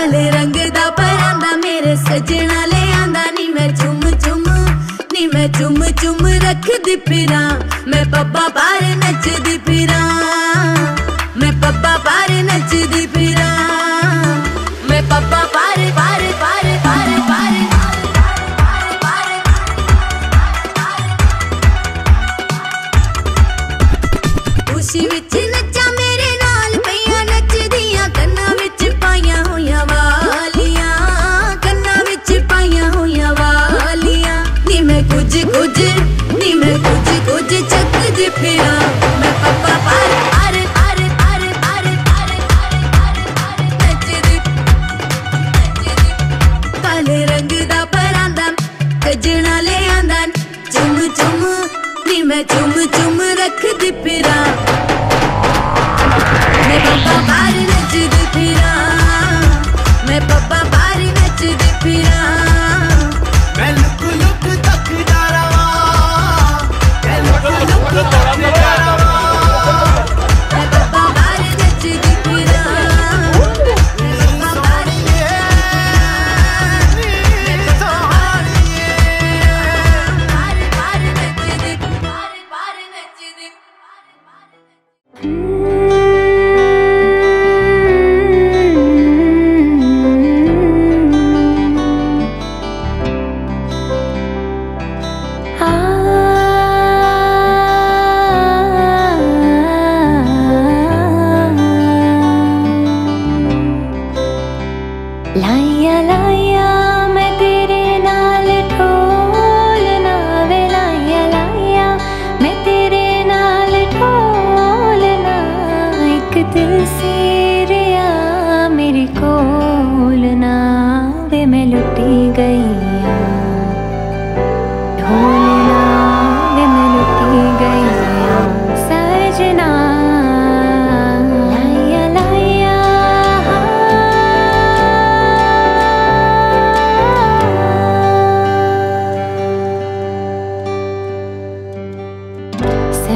काले रंग दा परंदा मेरे सजना ले आंदा। नी मैं चुम चुम, नी मैं चुम चुम रख दी फिरा। मैं पप्पा पार नच दी फिरा। मैं पप्पा पार नच दी ਨੱਚਦੀ ਕਾਲੇ ਰੰਗ ਦਾ ਪਰਾਂਦਾ ਗੱਜਣਾ ਲੈ ਆਂਦਾ ਚੁੰਮ ਚੁੰਮ ਨੀ ਮੈਂ ਚੁੰਮ ਚੁੰਮ ਰੱਖਦੀ 嗯。啊。来呀来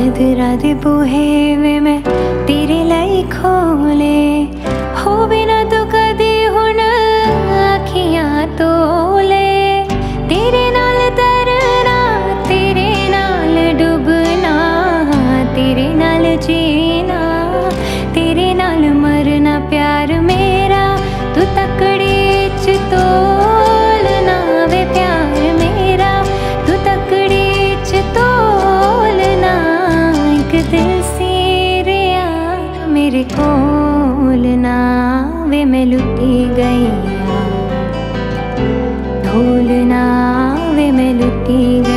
ਸਦਰਾ ਦੇ ਬੂਹੇ ਵੇ ਮੈਂ ਤੇਰੇ ਲਈ ਖੋਲੇ ਹੋ ਨਾ ਤੂੰ ਕਦੇ ਹੁਣ ਅੱਖੀਆਂ ਤੋਲੇ। ਤੇਰੇ ਨਾਲ ਤਰਨਾ, ਤੇਰੇ ਨਾਲ ਡੁੱਬਣਾ, ਤੇਰੇ ਨਾਲ ਜੀਣਾ, ਤੇਰੇ ਨਾਲ ਮਰਨਾ ਪਿਆਰ ਮੇ बोलना वे में लुटी गैया ढोलना वे में लुटी गई